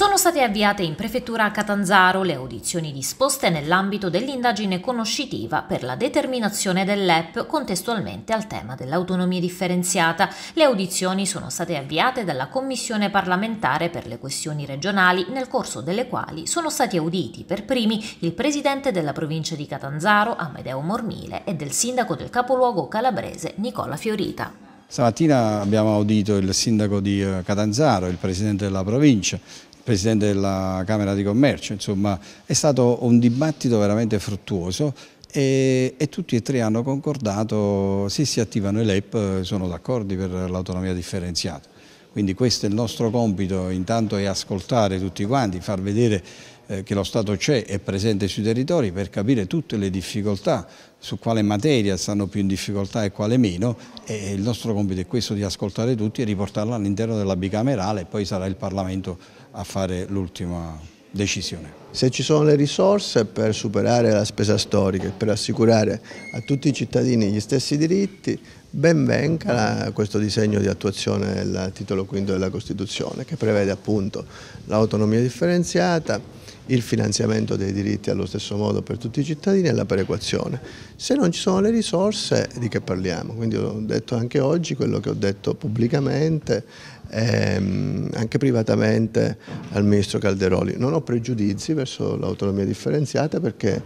Sono state avviate in prefettura a Catanzaro le audizioni disposte nell'ambito dell'indagine conoscitiva per la determinazione dell'EP contestualmente al tema dell'autonomia differenziata. Le audizioni sono state avviate dalla Commissione parlamentare per le questioni regionali, nel corso delle quali sono stati auditi per primi il presidente della provincia di Catanzaro, Amedeo Mormile, e del sindaco del capoluogo calabrese, Nicola Fiorita. Stamattina abbiamo audito il sindaco di eh, Catanzaro, il presidente della provincia, Presidente della Camera di Commercio, insomma è stato un dibattito veramente fruttuoso e, e, tutti e tre hanno concordato se si attivano i LEP sono d'accordo per l'autonomia differenziata. Quindi questo è il nostro compito, intanto è ascoltare tutti quanti, far vedere eh, che lo Stato c'è, è presente sui territori per capire tutte le difficoltà, su quale materia stanno più in difficoltà e quale meno e il nostro compito è questo di ascoltare tutti e riportarlo all'interno della bicamerale e poi sarà il Parlamento a fare l'ultima decisione. Se ci sono le risorse per superare la spesa storica e per assicurare a tutti i cittadini gli stessi diritti, ben venga questo disegno di attuazione del titolo quinto della Costituzione che prevede appunto l'autonomia differenziata, il finanziamento dei diritti allo stesso modo per tutti i cittadini e la perequazione. Se non ci sono le risorse di che parliamo? Quindi ho detto anche oggi quello che ho detto pubblicamente, ehm, anche privatamente al Ministro Calderoli. Non ho pregiudizi verso l'autonomia differenziata perché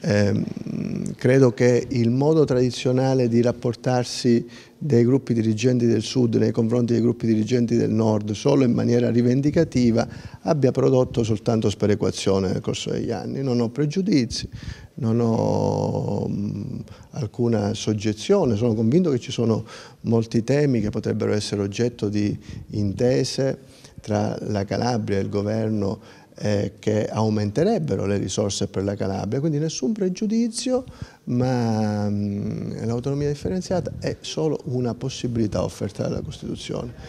ehm, credo che il modo tradizionale di rapportarsi dei gruppi dirigenti del sud nei confronti dei gruppi dirigenti del nord solo in maniera rivendicativa abbia prodotto soltanto sperequazione nel corso degli anni. Non ho pregiudizi, non ho mh, alcuna soggezione, sono convinto che ci sono molti temi che potrebbero essere oggetto di intese tra la Calabria e il governo eh, che aumenterebbero le risorse per la Calabria, quindi nessun pregiudizio, ma l'autonomia differenziata è solo una possibilità offerta dalla Costituzione.